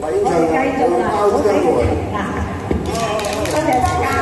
có thể cây trồng là có thể tất cả